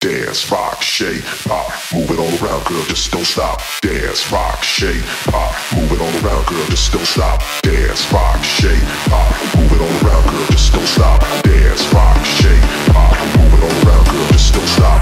Dance, rock, shake, pop, move it all around, girl, just don't stop. Dance, rock, shake, pop, move it all around, girl, just don't stop. Dance, rock, shake, pop, move it all around, girl, just don't stop. Dance, rock, shake, pop, move it all around, girl, just don't stop.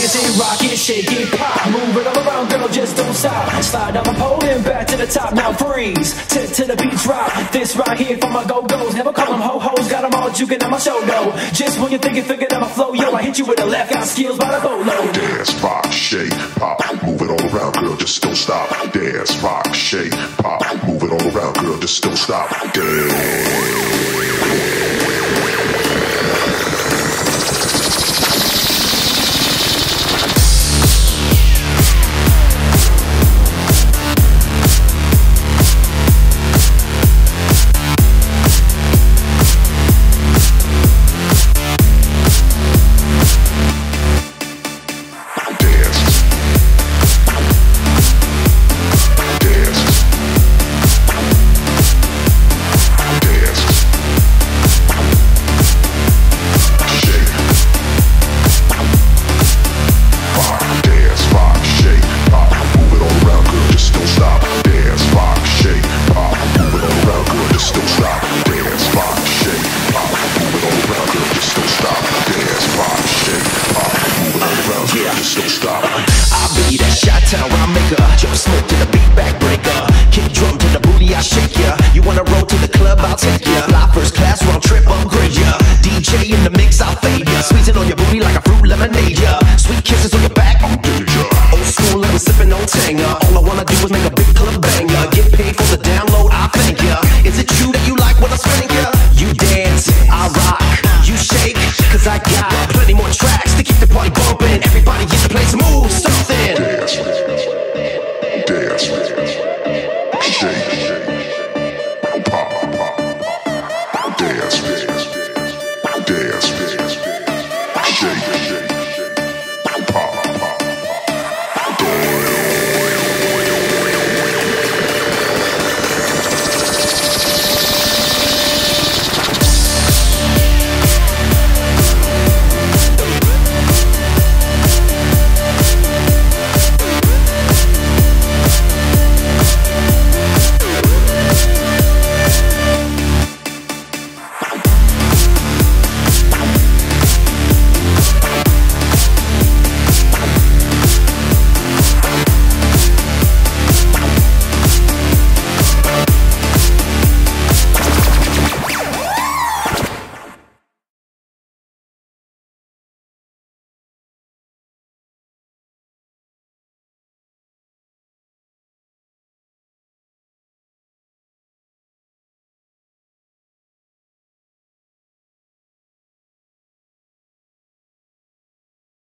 It, rock it, shake it, pop. Move it all around, girl, just don't stop. Slide up a pole and back to the top. Now freeze, tip to the beat drop. This right here for my go-go's. Never call them ho-hos, got them all juking on my show, though. Just when you think you figured out my flow Yo, I hit you with a left, got skills by the boatload. Dance, rock, shake, pop, move it all around, girl, just don't stop. Dance, rock, shake, pop, move it all around, girl, just don't stop. Dance. Stop. I be that shot town round maker. Jump smoke to the beat back breaker. Kick drum to the booty, I shake ya. You wanna roll to the club, I'll take ya.